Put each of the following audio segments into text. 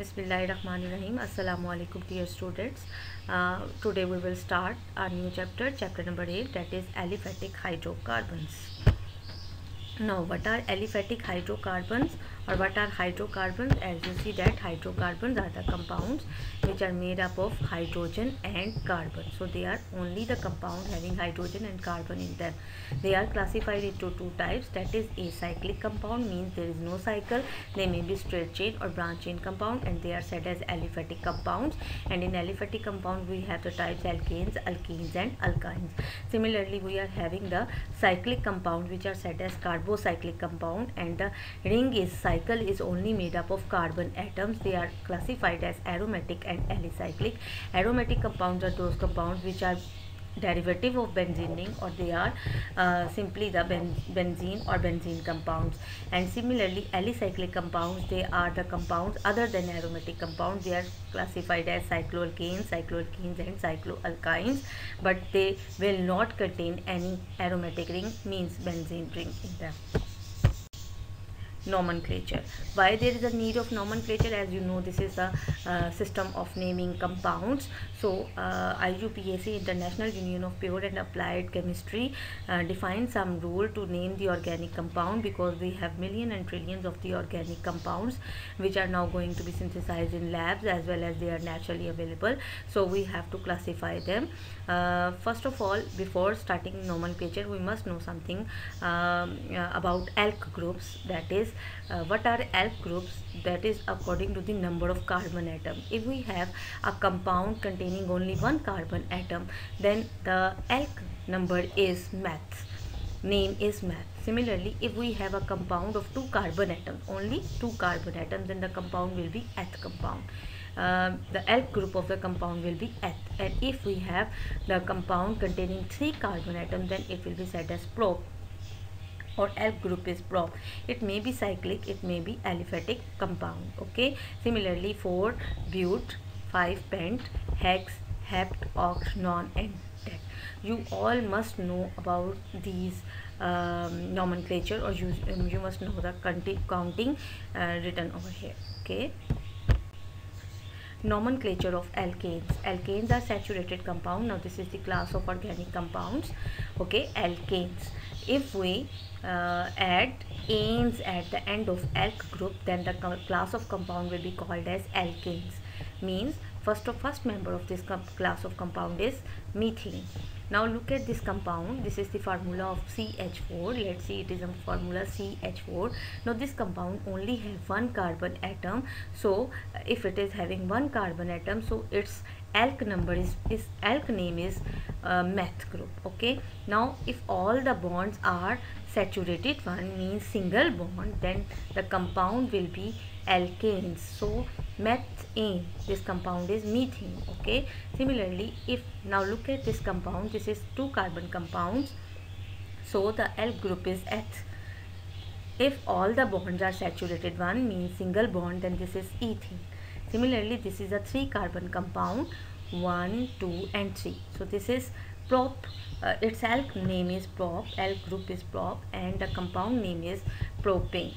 Bismillahirrahmanirrahim. Assalamu alaikum dear students. Uh, today we will start our new chapter, chapter number 8 that is aliphatic hydrocarbons. Now what are aliphatic hydrocarbons or what are hydrocarbons? As you see that hydrocarbons are the compounds which are made up of hydrogen and carbon. So they are only the compound having hydrogen and carbon in them. They are classified into two types that is acyclic compound means there is no cycle. They may be straight chain or branch chain compound and they are said as aliphatic compounds and in aliphatic compound we have the types alkanes, alkenes and alkynes. Similarly we are having the cyclic compound which are said as carbocyclic compound and the ring is cycle is only made up of carbon atoms. They are classified as aromatic and alicyclic. Aromatic compounds are those compounds which are derivative of benzene ring or they are uh, simply the ben benzene or benzene compounds. And similarly alicyclic compounds they are the compounds other than aromatic compounds. They are classified as cycloalkanes cycloalkenes and cycloalkynes but they will not contain any aromatic ring means benzene ring in them nomenclature. Why there is a need of nomenclature? As you know this is a uh, system of naming compounds. So uh, IUPAC International Union of Pure and Applied Chemistry uh, defines some rule to name the organic compound because we have million and trillions of the organic compounds which are now going to be synthesized in labs as well as they are naturally available. So we have to classify them. Uh, first of all before starting nomenclature we must know something um, uh, about alk groups that is uh, what are alk groups? That is according to the number of carbon atom. If we have a compound containing only one carbon atom then the alk number is meth name is meth similarly if we have a compound of two carbon atoms only two carbon atoms then the compound will be eth compound. Uh, the alk group of the compound will be eth. And if we have the compound containing three carbon atoms then it will be said as prop or alk group is prop it may be cyclic it may be aliphatic compound okay? Similarly 4 but 5 pent hex hept oct non and dec you all must know about these um, nomenclature or you, um, you must know the counting uh, written over here okay nomenclature of alkanes. Alkanes are saturated compound now this is the class of organic compounds. Okay alkanes. If we uh, add anes at the end of alk group then the class of compound will be called as alkanes. Means first of first member of this class of compound is methane now look at this compound. This is the formula of ch4 let's see it is a formula ch4 now this compound only have one carbon atom. So if it is having one carbon atom so its alk number is, is alk name is uh, meth group okay? Now if all the bonds are saturated one means single bond then the compound will be alkanes so methane this compound is methane okay? Similarly if now look at this compound this is two carbon compounds. So the alk group is eth if all the bonds are saturated one means single bond then this is ethene Similarly, this is a 3 carbon compound 1, 2 and 3. So this is prop, uh, its alk name is prop, alk group is prop and the compound name is propane.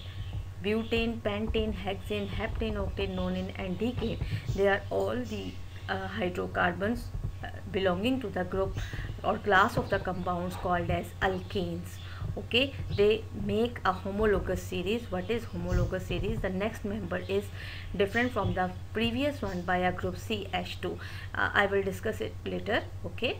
Butane, pentane, hexane, heptane, octane, nonane and decane. They are all the uh, hydrocarbons uh, belonging to the group or class of the compounds called as alkanes okay they make a homologous series. What is homologous series? The next member is different from the previous one by a group ch2 uh, i will discuss it later okay?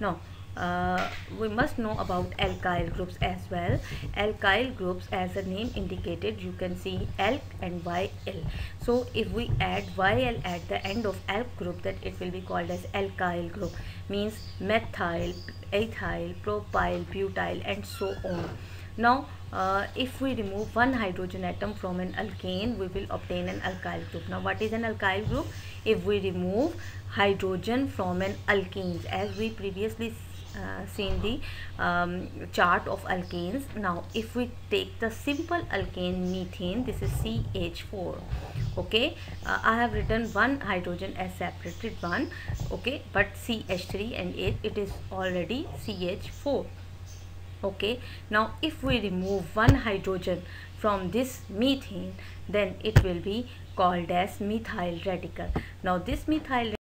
Now uh, we must know about alkyl groups as well. Alkyl groups as the name indicated you can see alk and yl so if we add yl at the end of alk group that it will be called as alkyl group. Means methyl ethyl propyl butyl and so on. Now uh, if we remove one hydrogen atom from an alkane we will obtain an alkyl group. Now what is an alkyl group? If we remove hydrogen from an alkenes as we previously uh, seen the um, chart of alkanes. Now if we take the simple alkane methane this is CH4 okay? Uh, I have written one hydrogen as separated one okay? But CH3 and it, it is already CH4 okay? Now if we remove one hydrogen from this methane then it will be called as methyl radical. Now this methyl